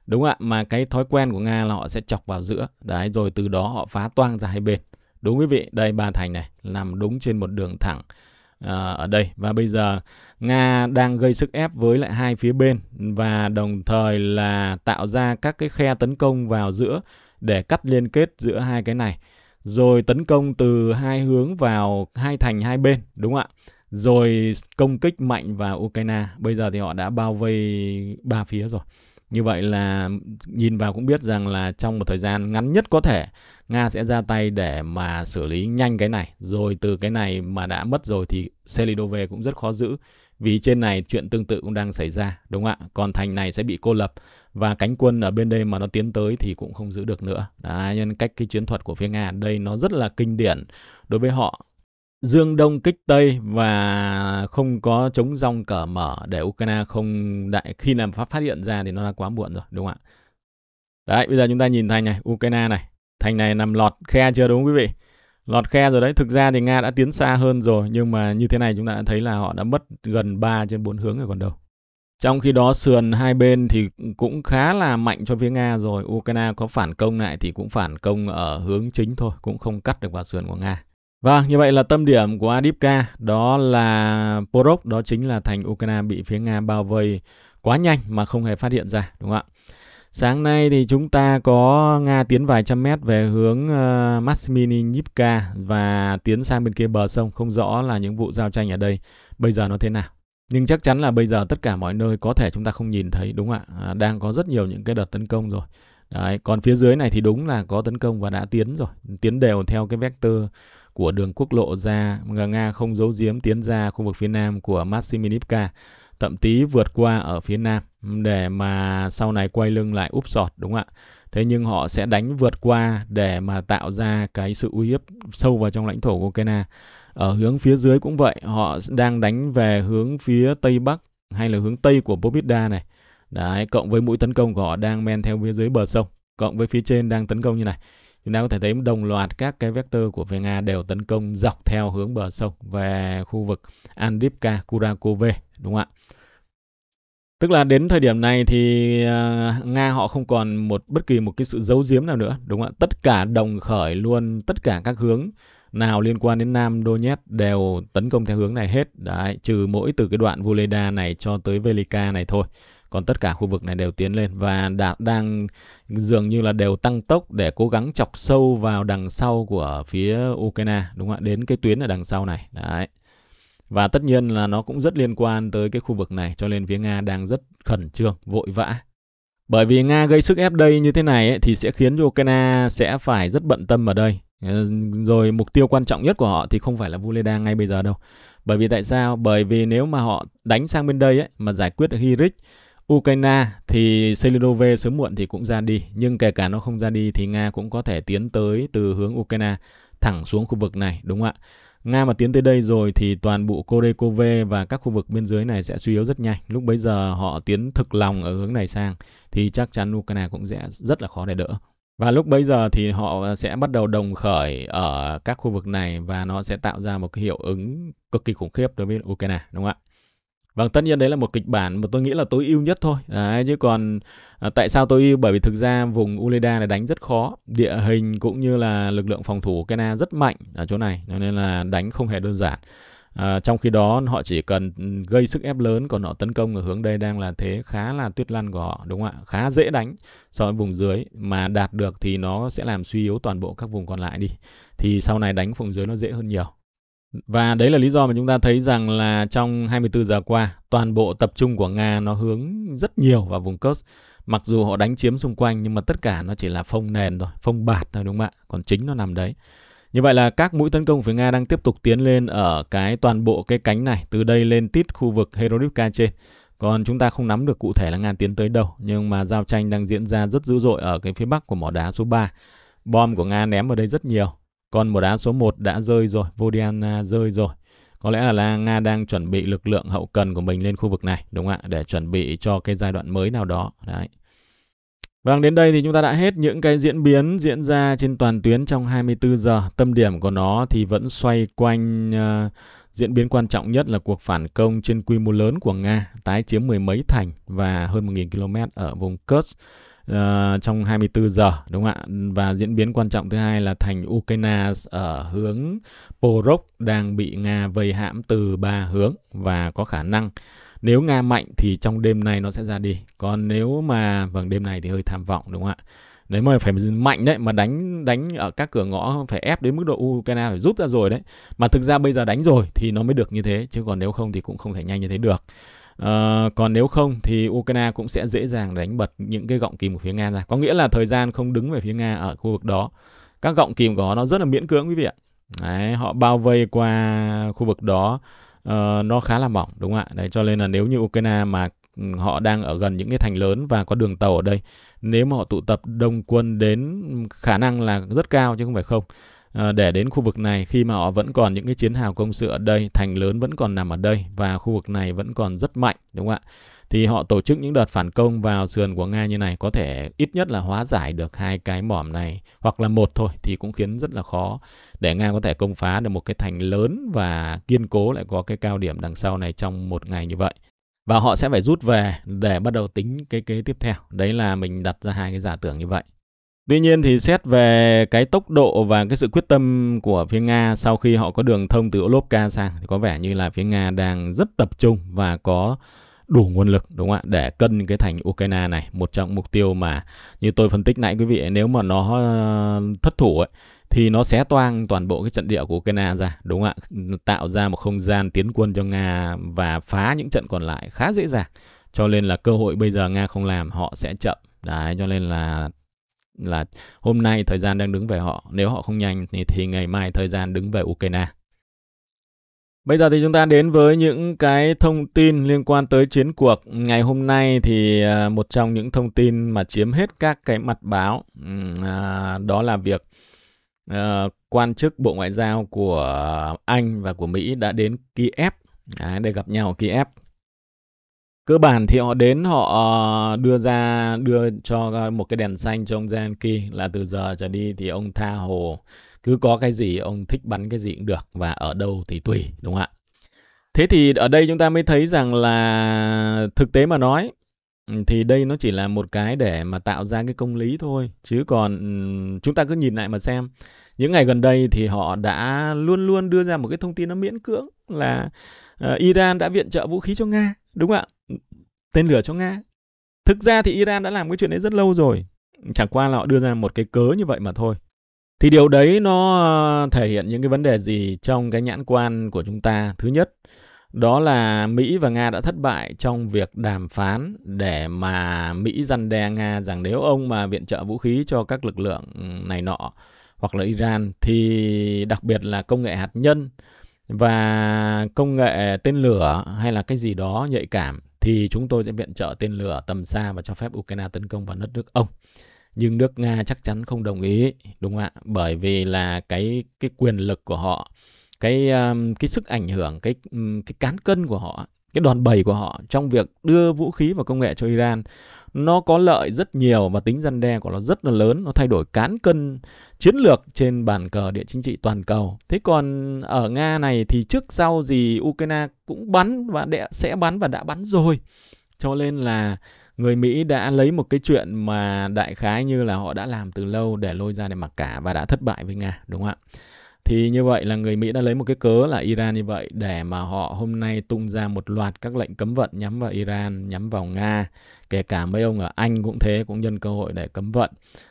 Đúng không ạ? Mà cái thói quen của Nga là họ sẽ chọc vào giữa. Đấy, rồi từ đó họ phá toang ra hai bên. Đúng quý vị, đây ba thành này nằm đúng trên một đường thẳng à, ở đây. Và bây giờ Nga đang gây sức ép với lại hai phía bên và đồng thời là tạo ra các cái khe tấn công vào giữa để cắt liên kết giữa hai cái này rồi tấn công từ hai hướng vào hai thành hai bên, đúng không ạ? Rồi công kích mạnh vào Ukraine. Bây giờ thì họ đã bao vây ba phía rồi. Như vậy là nhìn vào cũng biết rằng là trong một thời gian ngắn nhất có thể, Nga sẽ ra tay để mà xử lý nhanh cái này. Rồi từ cái này mà đã mất rồi thì Selidove cũng rất khó giữ vì trên này chuyện tương tự cũng đang xảy ra đúng không ạ? Còn thành này sẽ bị cô lập và cánh quân ở bên đây mà nó tiến tới thì cũng không giữ được nữa. Đấy, nhân cách cái chiến thuật của phía Nga đây nó rất là kinh điển đối với họ. Dương đông kích tây và không có chống rong cờ mở để Ukraine không đại khi nào pháp phát hiện ra thì nó đã quá muộn rồi đúng không ạ? Đấy bây giờ chúng ta nhìn thành này Ukraine này. Thành này nằm lọt khe chưa đúng không quý vị? Lọt khe rồi đấy thực ra thì Nga đã tiến xa hơn rồi nhưng mà như thế này chúng ta đã thấy là họ đã mất gần 3 trên 4 hướng rồi còn đâu trong khi đó sườn hai bên thì cũng khá là mạnh cho phía Nga rồi. Ukraine có phản công lại thì cũng phản công ở hướng chính thôi, cũng không cắt được vào sườn của Nga. Vâng, như vậy là tâm điểm của Adipka đó là Porok, đó chính là thành Ukraine bị phía Nga bao vây quá nhanh mà không hề phát hiện ra, đúng không ạ? Sáng nay thì chúng ta có Nga tiến vài trăm mét về hướng ờ, uh, Masminivka và tiến sang bên kia bờ sông. Không rõ là những vụ giao tranh ở đây bây giờ nó thế nào. Nhưng chắc chắn là bây giờ tất cả mọi nơi có thể chúng ta không nhìn thấy đúng không ạ? À, đang có rất nhiều những cái đợt tấn công rồi. Đấy, còn phía dưới này thì đúng là có tấn công và đã tiến rồi, tiến đều theo cái vector của đường quốc lộ ra, Nga không giấu giếm tiến ra khu vực phía nam của Maximinivka, thậm tí vượt qua ở phía nam để mà sau này quay lưng lại úp sọt đúng không ạ? Thế nhưng họ sẽ đánh vượt qua để mà tạo ra cái sự uy hiếp sâu vào trong lãnh thổ của Ukraine. Ở hướng phía dưới cũng vậy, họ đang đánh về hướng phía tây bắc hay là hướng tây của Bobitda này. Đấy, cộng với mũi tấn công của họ đang men theo phía dưới bờ sông, cộng với phía trên đang tấn công như này. Chúng ta có thể thấy đồng loạt các cái vector của phía Nga đều tấn công dọc theo hướng bờ sông về khu vực Andipka, Kurakove, đúng không ạ? Tức là đến thời điểm này thì à, Nga họ không còn một bất kỳ một cái sự giấu giếm nào nữa, đúng không ạ? Tất cả đồng khởi luôn, tất cả các hướng nào liên quan đến Nam Donetsk đều tấn công theo hướng này hết. Đấy, trừ mỗi từ cái đoạn Vuleda này cho tới Velika này thôi. Còn tất cả khu vực này đều tiến lên và đã, đang dường như là đều tăng tốc để cố gắng chọc sâu vào đằng sau của phía Ukraine, đúng không ạ? Đến cái tuyến ở đằng sau này. Đấy. Và tất nhiên là nó cũng rất liên quan tới cái khu vực này, cho nên phía Nga đang rất khẩn trương, vội vã. Bởi vì Nga gây sức ép đây như thế này ấy, thì sẽ khiến cho Ukraine sẽ phải rất bận tâm ở đây. Ờ, rồi mục tiêu quan trọng nhất của họ thì không phải là Vuleda ngay bây giờ đâu. Bởi vì tại sao? Bởi vì nếu mà họ đánh sang bên đây ấy, mà giải quyết được Hirik, Ukraine thì Selidove sớm muộn thì cũng ra đi. Nhưng kể cả nó không ra đi thì Nga cũng có thể tiến tới từ hướng Ukraine thẳng xuống khu vực này, đúng không ạ? Nga mà tiến tới đây rồi thì toàn bộ Korekove và các khu vực biên giới này sẽ suy yếu rất nhanh. Lúc bấy giờ họ tiến thực lòng ở hướng này sang thì chắc chắn Ukraine cũng sẽ rất là khó để đỡ. Và lúc bấy giờ thì họ sẽ bắt đầu đồng khởi ở các khu vực này và nó sẽ tạo ra một cái hiệu ứng cực kỳ khủng khiếp đối với Ukraine, đúng không ạ? Vâng, tất nhiên đấy là một kịch bản mà tôi nghĩ là tối ưu nhất thôi. Đấy, chứ còn à, tại sao tối ưu? Bởi vì thực ra vùng Uleda này đánh rất khó. Địa hình cũng như là lực lượng phòng thủ Kena rất mạnh ở chỗ này. Nên là đánh không hề đơn giản. À, trong khi đó họ chỉ cần gây sức ép lớn còn họ tấn công ở hướng đây đang là thế khá là tuyết lăn của họ đúng không ạ khá dễ đánh so với vùng dưới mà đạt được thì nó sẽ làm suy yếu toàn bộ các vùng còn lại đi thì sau này đánh vùng dưới nó dễ hơn nhiều và đấy là lý do mà chúng ta thấy rằng là trong 24 giờ qua, toàn bộ tập trung của Nga nó hướng rất nhiều vào vùng Kursk. Mặc dù họ đánh chiếm xung quanh nhưng mà tất cả nó chỉ là phông nền thôi, phông bạt thôi đúng không ạ? Còn chính nó nằm đấy. Như vậy là các mũi tấn công phía Nga đang tiếp tục tiến lên ở cái toàn bộ cái cánh này, từ đây lên tít khu vực Herodivka trên. Còn chúng ta không nắm được cụ thể là Nga tiến tới đâu, nhưng mà giao tranh đang diễn ra rất dữ dội ở cái phía bắc của mỏ đá số 3. Bom của Nga ném vào đây rất nhiều. Còn mỏ đá số 1 đã rơi rồi, Vodiana à, rơi rồi. Có lẽ là Nga đang chuẩn bị lực lượng hậu cần của mình lên khu vực này, đúng không ạ? Để chuẩn bị cho cái giai đoạn mới nào đó. Đấy. Vâng, đến đây thì chúng ta đã hết những cái diễn biến diễn ra trên toàn tuyến trong 24 giờ. Tâm điểm của nó thì vẫn xoay quanh uh, diễn biến quan trọng nhất là cuộc phản công trên quy mô lớn của Nga, tái chiếm mười mấy thành và hơn 1.000 km ở vùng Kursk uh, trong 24 giờ, đúng không ạ? Và diễn biến quan trọng thứ hai là thành Ukraine ở hướng Porok đang bị Nga vây hãm từ ba hướng và có khả năng nếu Nga mạnh thì trong đêm nay nó sẽ ra đi. Còn nếu mà vâng đêm này thì hơi tham vọng đúng không ạ? Nếu mà phải mạnh đấy mà đánh đánh ở các cửa ngõ phải ép đến mức độ Ukraine phải rút ra rồi đấy. Mà thực ra bây giờ đánh rồi thì nó mới được như thế chứ còn nếu không thì cũng không thể nhanh như thế được. Ờ, còn nếu không thì Ukraine cũng sẽ dễ dàng đánh bật những cái gọng kìm của phía Nga ra. Có nghĩa là thời gian không đứng về phía Nga ở khu vực đó. Các gọng kìm của nó nó rất là miễn cưỡng quý vị ạ. Đấy, họ bao vây qua khu vực đó uh, nó khá là mỏng đúng không ạ? Đấy cho nên là nếu như Ukraine mà ừ, họ đang ở gần những cái thành lớn và có đường tàu ở đây, nếu mà họ tụ tập đông quân đến khả năng là rất cao chứ không phải không. À, để đến khu vực này khi mà họ vẫn còn những cái chiến hào công sự ở đây, thành lớn vẫn còn nằm ở đây và khu vực này vẫn còn rất mạnh đúng không ạ? Thì họ tổ chức những đợt phản công vào sườn của Nga như này có thể ít nhất là hóa giải được hai cái mỏm này hoặc là một thôi thì cũng khiến rất là khó để Nga có thể công phá được một cái thành lớn và kiên cố lại có cái cao điểm đằng sau này trong một ngày như vậy. Và họ sẽ phải rút về để bắt đầu tính cái kế tiếp theo. Đấy là mình đặt ra hai cái giả tưởng như vậy. Tuy nhiên thì xét về cái tốc độ và cái sự quyết tâm của phía Nga sau khi họ có đường thông từ Olovka sang, thì có vẻ như là phía Nga đang rất tập trung và có đủ nguồn lực, đúng không ạ, để cân cái thành Ukraine này. Một trong mục tiêu mà như tôi phân tích nãy quý vị, nếu mà nó ờ, thất thủ ấy, thì nó sẽ toang toàn bộ cái trận địa của Ukraine ra, đúng không ạ? Tạo ra một không gian tiến quân cho Nga và phá những trận còn lại khá dễ dàng. Cho nên là cơ hội bây giờ Nga không làm, họ sẽ chậm. Đấy, cho nên là là hôm nay thời gian đang đứng về họ nếu họ không nhanh thì, thì ngày mai thời gian đứng về Ukraine Bây giờ thì chúng ta đến với những cái thông tin liên quan tới chiến cuộc. Ngày hôm nay thì à, một trong những thông tin mà chiếm hết các cái mặt báo à, đó là việc à, quan chức Bộ Ngoại giao của Anh và của Mỹ đã đến Kiev để gặp nhau ở Kiev. Cơ bản thì họ đến họ ờ, đưa ra đưa cho ờ, một cái đèn xanh cho ông Zelensky là từ giờ trở đi thì ông tha hồ. Cứ có cái gì ông thích bắn cái gì cũng được và ở đâu thì tùy đúng không ạ? Thế thì ở đây chúng ta mới thấy rằng là thực tế mà nói ừ, thì đây nó chỉ là một cái để mà tạo ra cái công lý thôi. Chứ còn ừ, chúng ta cứ nhìn lại mà xem. Những ngày gần đây thì họ đã luôn luôn đưa ra một cái thông tin nó miễn cưỡng là uh, Iran đã viện trợ vũ khí cho Nga đúng không ạ? Tên lửa cho Nga. Thực ra thì Iran đã làm cái chuyện đấy rất lâu rồi. Chẳng qua là họ đưa ra một cái cớ như vậy mà thôi. Thì điều đấy nó ờ, thể hiện những cái vấn đề gì trong cái nhãn quan của chúng ta? Thứ nhất, đó là Mỹ và Nga đã thất bại trong việc đàm phán để mà Mỹ răn đe Nga rằng nếu ông mà viện trợ vũ khí cho các lực lượng này nọ hoặc là Iran thì đặc biệt là công nghệ hạt nhân và công nghệ tên lửa hay là cái gì đó nhạy cảm thì chúng tôi sẽ viện trợ tên lửa tầm xa và cho phép Ukraine tấn công vào đất nước ông. Nhưng nước Nga chắc chắn không đồng ý, đúng không ạ? Bởi vì là cái cái quyền lực của họ, cái um, cái sức ảnh hưởng, cái um, cái cán cân của họ, cái đòn bẩy của họ trong việc đưa vũ khí và công nghệ cho Iran nó có lợi rất nhiều và tính răn đe của nó rất là lớn. Nó thay đổi cán cân chiến lược trên bàn cờ địa chính trị toàn cầu. Thế còn ở nga này thì trước sau gì ukraine cũng bắn và sẽ bắn và đã bắn rồi. Cho nên là người Mỹ đã lấy một cái chuyện mà đại khái như là họ đã làm từ lâu để lôi ra để mặc cả và đã thất bại với Nga, đúng không ạ? Thì như vậy là người Mỹ đã lấy một cái cớ là Iran như vậy để mà họ hôm nay tung ra một loạt các lệnh cấm vận nhắm vào Iran, nhắm vào Nga. Kể cả mấy ông ở Anh cũng thế, cũng nhân cơ hội để cấm vận.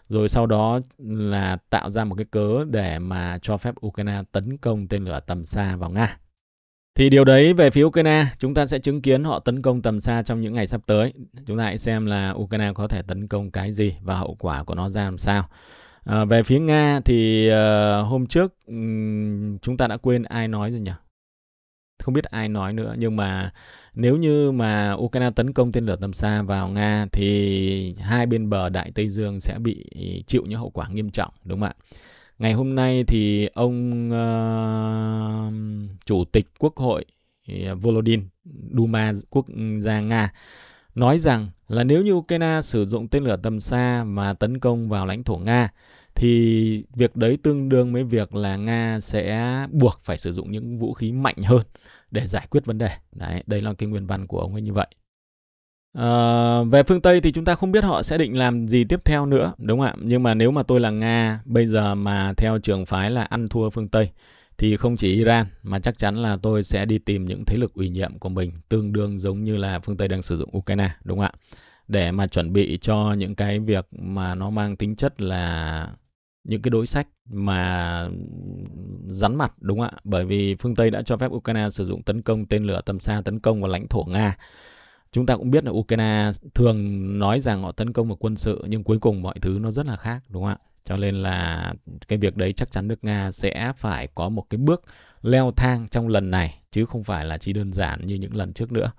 Rồi sau đó là tạo ra một cái cớ để mà cho phép Ukraine tấn công tên lửa tầm xa vào Nga. Thì điều đấy về phía Ukraine, chúng ta sẽ chứng kiến họ tấn công tầm xa trong những ngày sắp tới. Chúng ta hãy xem là Ukraine có thể tấn công cái gì và hậu quả của nó ra làm sao. À, về phía Nga thì uh, hôm trước um, chúng ta đã quên ai nói rồi nhỉ? Không biết ai nói nữa nhưng mà nếu như mà Ukraine tấn công tên lửa tầm xa vào Nga thì hai bên bờ Đại Tây Dương sẽ bị chịu những hậu quả nghiêm trọng đúng không ạ? Ngày hôm nay thì ông uh, chủ tịch Quốc hội uh, Volodin Duma quốc gia Nga nói rằng là nếu như Ukraine sử dụng tên lửa tầm xa mà tấn công vào lãnh thổ Nga thì việc đấy tương đương với việc là Nga sẽ buộc phải sử dụng những vũ khí mạnh hơn để giải quyết vấn đề. Đấy, đây là cái nguyên văn của ông ấy như vậy. À, về phương Tây thì chúng ta không biết họ sẽ định làm gì tiếp theo nữa, đúng không ạ? Nhưng mà nếu mà tôi là Nga bây giờ mà theo trường phái là ăn thua phương Tây thì không chỉ Iran mà chắc chắn là tôi sẽ đi tìm những thế lực ủy nhiệm của mình tương đương giống như là phương Tây đang sử dụng Ukraine, đúng không ạ? Để mà chuẩn bị cho những cái việc mà nó mang tính chất là những cái đối sách mà rắn mặt, đúng không ạ? Bởi vì phương Tây đã cho phép Ukraine sử dụng tấn công tên lửa tầm xa, tấn công vào lãnh thổ Nga. Chúng ta cũng biết là Ukraine thường nói rằng họ tấn công vào quân sự, nhưng cuối cùng mọi thứ nó rất là khác, đúng không ạ? Cho nên là cái việc đấy chắc chắn nước Nga sẽ phải có một cái bước leo thang trong lần này, chứ không phải là chỉ đơn giản như những lần trước nữa.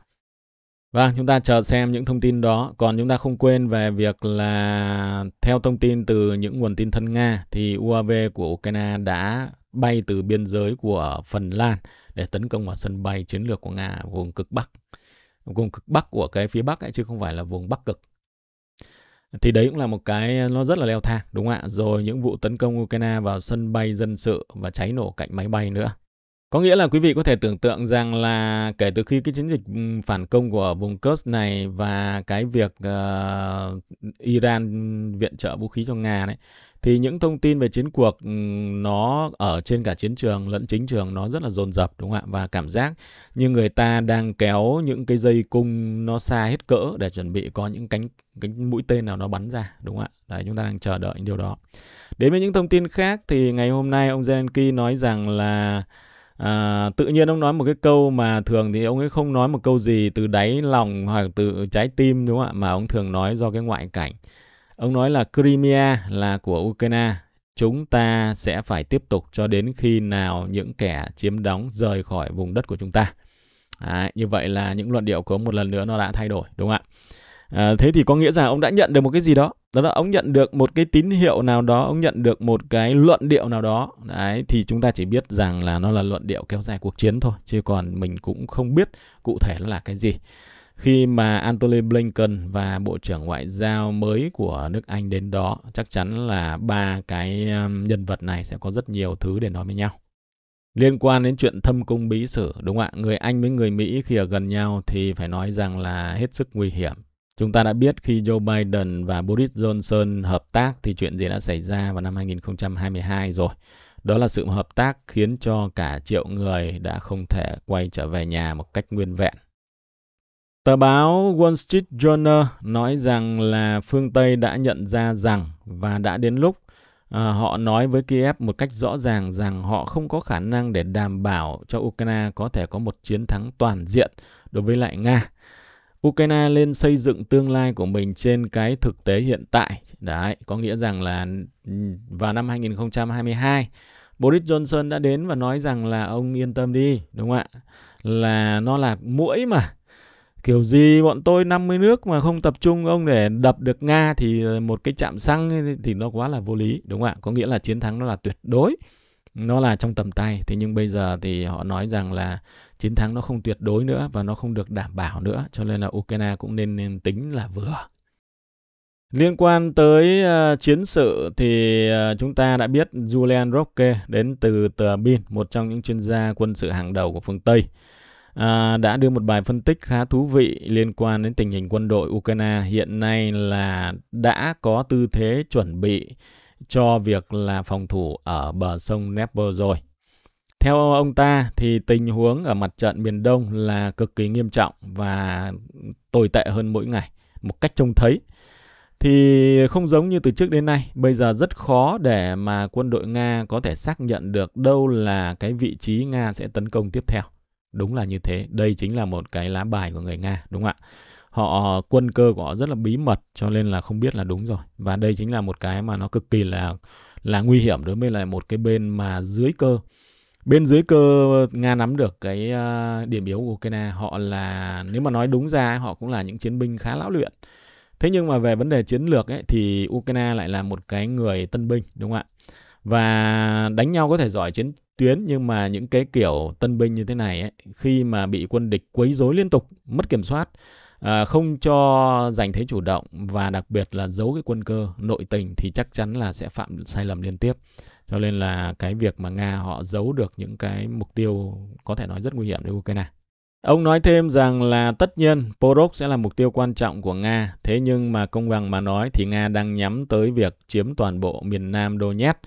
Vâng, chúng ta chờ xem những thông tin đó. Còn chúng ta không quên về việc là theo thông tin từ những nguồn tin thân Nga thì UAV của Ukraine đã bay từ biên giới của Phần Lan để tấn công vào sân bay chiến lược của Nga vùng cực Bắc. Vùng cực Bắc của cái phía Bắc ấy, chứ không phải là vùng Bắc cực. Thì đấy cũng là một cái nó rất là leo thang đúng không ạ? Rồi những vụ tấn công Ukraine vào sân bay dân sự và cháy nổ cạnh máy bay nữa. Có nghĩa là quý vị có thể tưởng tượng rằng là kể từ khi cái chiến dịch ừ, phản công của vùng Kursk này và cái việc uh, Iran viện trợ vũ khí cho Nga đấy thì những thông tin về chiến cuộc ừ, nó ở trên cả chiến trường lẫn chính trường nó rất là dồn dập đúng không ạ? Và cảm giác như người ta đang kéo những cái dây cung nó xa hết cỡ để chuẩn bị có những cánh cánh mũi tên nào nó bắn ra đúng không ạ? Đấy chúng ta đang chờ đợi điều đó. Đến với những thông tin khác thì ngày hôm nay ông Zelensky nói rằng là à, tự nhiên ông nói một cái câu mà thường thì ông ấy không nói một câu gì từ đáy lòng hoặc từ trái tim đúng không ạ? Mà ông thường nói do cái ngoại cảnh. Ông nói là Crimea là của Ukraine chúng ta sẽ phải tiếp tục cho đến khi nào những kẻ chiếm đóng rời khỏi vùng đất của chúng ta. À, như vậy là những luận điệu của ông một lần nữa nó đã thay đổi đúng không ạ? À, thế thì có nghĩa rằng ông đã nhận được một cái gì đó. Đó là ông nhận được một cái tín hiệu nào đó ông nhận được một cái luận điệu nào đó. Đấy thì chúng ta chỉ biết rằng là nó là luận điệu kéo dài cuộc chiến thôi chứ còn mình cũng không biết cụ thể nó là cái gì. Khi mà Antony Blinken và Bộ trưởng Ngoại giao mới của nước Anh đến đó chắc chắn là ba cái um, nhân vật này sẽ có rất nhiều thứ để nói với nhau. Liên quan đến chuyện thâm cung bí sử đúng không ạ? Người Anh với người Mỹ khi ở gần nhau thì phải nói rằng là hết sức nguy hiểm. Chúng ta đã biết khi Joe Biden và Boris Johnson hợp tác thì chuyện gì đã xảy ra vào năm 2022 rồi. Đó là sự hợp tác khiến cho cả triệu người đã không thể quay trở về nhà một cách nguyên vẹn. Tờ báo Wall Street Journal nói rằng là phương Tây đã nhận ra rằng và đã đến lúc à, họ nói với Kiev một cách rõ ràng rằng họ không có khả năng để đảm bảo cho Ukraine có thể có một chiến thắng toàn diện đối với lại Nga Ukraine lên xây dựng tương lai của mình trên cái thực tế hiện tại. Đấy, có nghĩa rằng là ừ, vào năm 2022, Boris Johnson đã đến và nói rằng là ông yên tâm đi, đúng không ạ? Là nó là mũi mà. Kiểu gì bọn tôi 50 nước mà không tập trung ông để đập được Nga thì ờ, một cái chạm xăng thì nó quá là vô lý, đúng không ạ? Có nghĩa là chiến thắng nó là tuyệt đối nó là trong tầm tay thế nhưng bây giờ thì họ nói rằng là chiến thắng nó không tuyệt đối nữa và nó không được đảm bảo nữa cho nên là Ukraine cũng nên, nên tính là vừa. Liên quan tới uh, chiến sự thì uh, chúng ta đã biết Julian Roque đến từ tờ Bin, một trong những chuyên gia quân sự hàng đầu của phương Tây, uh, đã đưa một bài phân tích khá thú vị liên quan đến tình hình quân đội Ukraine hiện nay là đã có tư thế chuẩn bị cho việc là phòng thủ ở bờ sông Dnieper rồi. Theo ông ta thì tình huống ở mặt trận miền Đông là cực kỳ nghiêm trọng và tồi tệ hơn mỗi ngày một cách trông thấy. Thì không giống như từ trước đến nay, bây giờ rất khó để mà quân đội Nga có thể xác nhận được đâu là cái vị trí Nga sẽ tấn công tiếp theo. Đúng là như thế, đây chính là một cái lá bài của người Nga, đúng không ạ? Họ ờ, quân cơ của họ rất là bí mật cho nên là không biết là đúng rồi. Và đây chính là một cái mà nó cực kỳ là là nguy hiểm đối với lại một cái bên mà dưới cơ. Bên dưới cơ Nga nắm được cái ờ, điểm yếu của Ukraine họ là nếu mà nói đúng ra họ cũng là những chiến binh khá lão luyện. Thế nhưng mà về vấn đề chiến lược ấy thì Ukraine lại là một cái người tân binh đúng không ạ? Và đánh nhau có thể giỏi chiến tuyến nhưng mà những cái kiểu tân binh như thế này ấy, khi mà bị quân địch quấy rối liên tục mất kiểm soát à, không cho giành thế chủ động và đặc biệt là giấu cái quân cơ nội tình thì chắc chắn là sẽ phạm sai lầm liên tiếp. Cho nên là cái việc mà Nga họ giấu được những cái mục tiêu có thể nói rất nguy hiểm đối với Ukraine. Ông nói thêm rằng là tất nhiên Porok sẽ là mục tiêu quan trọng của Nga, thế nhưng mà công bằng mà nói thì Nga đang nhắm tới việc chiếm toàn bộ miền Nam Donetsk,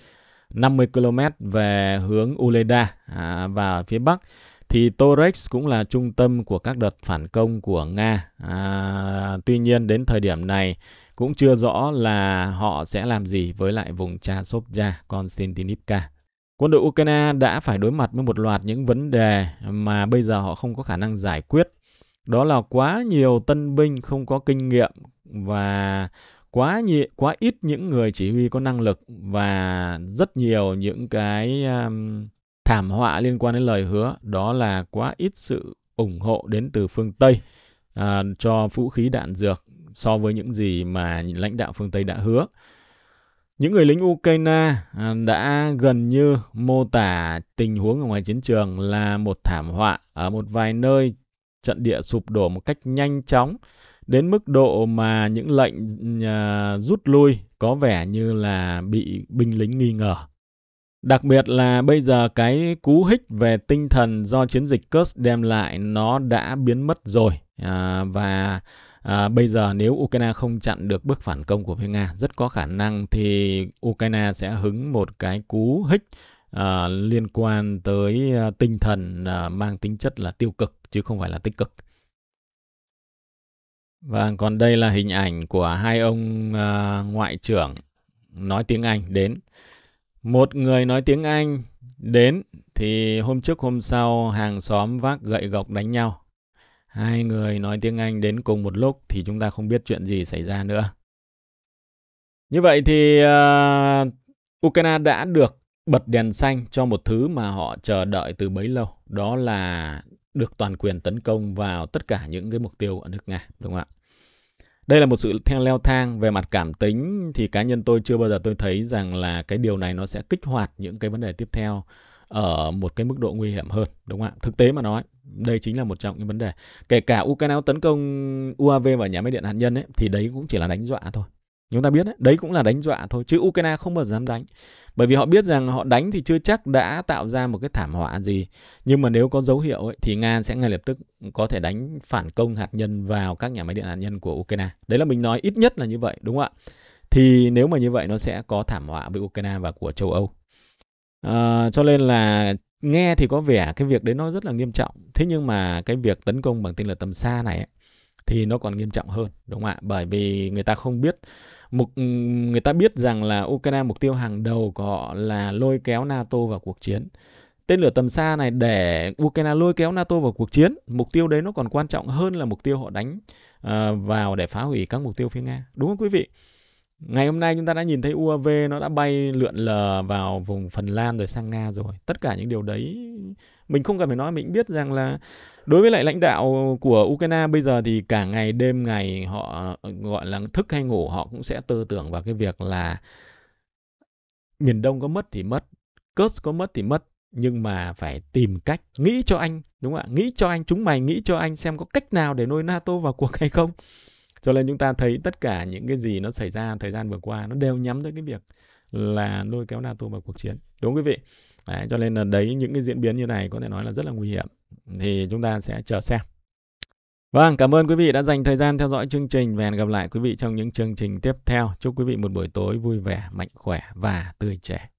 50 km về hướng Uleda à, và phía Bắc thì Torex cũng là trung tâm của các đợt phản công của Nga. À, tuy nhiên đến thời điểm này cũng chưa rõ là họ sẽ làm gì với lại vùng Chasovya, Konstantinivka. Quân đội Ukraine đã phải đối mặt với một loạt những vấn đề mà bây giờ họ không có khả năng giải quyết. Đó là quá nhiều tân binh không có kinh nghiệm và quá nhiều, quá ít những người chỉ huy có năng lực và rất nhiều những cái um, thảm họa liên quan đến lời hứa. Đó là quá ít sự ủng hộ đến từ phương Tây à, cho vũ khí đạn dược so với những gì mà lãnh đạo phương Tây đã hứa. Những người lính Ukraine à, đã gần như mô tả tình huống ở ngoài chiến trường là một thảm họa ở một vài nơi trận địa sụp đổ một cách nhanh chóng đến mức độ mà những lệnh à, rút lui có vẻ như là bị binh lính nghi ngờ. Đặc biệt là bây giờ cái cú hích về tinh thần do chiến dịch Kursk đem lại nó đã biến mất rồi à, và À, bây giờ nếu Ukraine không chặn được bước phản công của phía Nga, rất có khả năng thì Ukraine sẽ hứng một cái cú hích à, liên quan tới à, tinh thần à, mang tính chất là tiêu cực chứ không phải là tích cực. Và còn đây là hình ảnh của hai ông à, ngoại trưởng nói tiếng Anh đến. Một người nói tiếng Anh đến thì hôm trước hôm sau hàng xóm vác gậy gộc đánh nhau hai người nói tiếng Anh đến cùng một lúc thì chúng ta không biết chuyện gì xảy ra nữa. Như vậy thì uh, Ukraine đã được bật đèn xanh cho một thứ mà họ chờ đợi từ bấy lâu, đó là được toàn quyền tấn công vào tất cả những cái mục tiêu ở nước Nga, đúng không ạ? Đây là một sự theo, leo thang về mặt cảm tính thì cá nhân tôi chưa bao giờ tôi thấy rằng là cái điều này nó sẽ kích hoạt những cái vấn đề tiếp theo ở một cái mức độ nguy hiểm hơn, đúng không ạ? Thực tế mà nói, đây chính là một trong những vấn đề. Kể cả Ukraine tấn công UAV vào nhà máy điện hạt nhân ấy, thì đấy cũng chỉ là đánh dọa thôi chúng ta biết đấy, đấy cũng là đánh dọa thôi chứ Ukraine không bao giờ dám đánh. Bởi vì họ biết rằng họ đánh thì chưa chắc đã tạo ra một cái thảm họa gì. Nhưng mà nếu có dấu hiệu ấy, thì Nga sẽ ngay lập tức có thể đánh phản công hạt nhân vào các nhà máy điện hạt nhân của Ukraine. Đấy là mình nói ít nhất là như vậy đúng không ạ? Thì nếu mà như vậy nó sẽ có thảm họa với Ukraine và của châu Âu. À, cho nên là nghe thì có vẻ cái việc đấy nó rất là nghiêm trọng. Thế nhưng mà cái việc tấn công bằng tên lửa tầm xa này ấy, thì nó còn nghiêm trọng hơn, đúng không ạ? Bởi vì người ta không biết mục ừ, người ta biết rằng là Ukraine mục tiêu hàng đầu của họ là lôi kéo NATO vào cuộc chiến. Tên lửa tầm xa này để Ukraine lôi kéo NATO vào cuộc chiến, mục tiêu đấy nó còn quan trọng hơn là mục tiêu họ đánh uh, vào để phá hủy các mục tiêu phía Nga. Đúng không quý vị? Ngày hôm nay chúng ta đã nhìn thấy UAV nó đã bay lượn lờ vào vùng Phần Lan rồi sang Nga rồi. Tất cả những điều đấy mình không cần phải nói mình biết rằng là đối với lại lãnh đạo của Ukraine bây giờ thì cả ngày đêm ngày họ ờ, gọi là thức hay ngủ họ cũng sẽ tư tưởng vào cái việc là miền Đông có mất thì mất, Kursk có mất thì mất nhưng mà phải tìm cách nghĩ cho anh đúng không ạ? Nghĩ cho anh chúng mày nghĩ cho anh xem có cách nào để nuôi NATO vào cuộc hay không. Cho nên chúng ta thấy tất cả những cái gì nó xảy ra thời gian vừa qua nó đều nhắm tới cái việc là lôi kéo NATO vào cuộc chiến. Đúng quý vị? Đấy, cho nên là đấy những cái diễn biến như này có thể nói là rất là nguy hiểm thì chúng ta sẽ chờ xem Vâng, cảm ơn quý vị đã dành thời gian theo dõi chương trình và hẹn gặp lại quý vị trong những chương trình tiếp theo. Chúc quý vị một buổi tối vui vẻ, mạnh khỏe và tươi trẻ.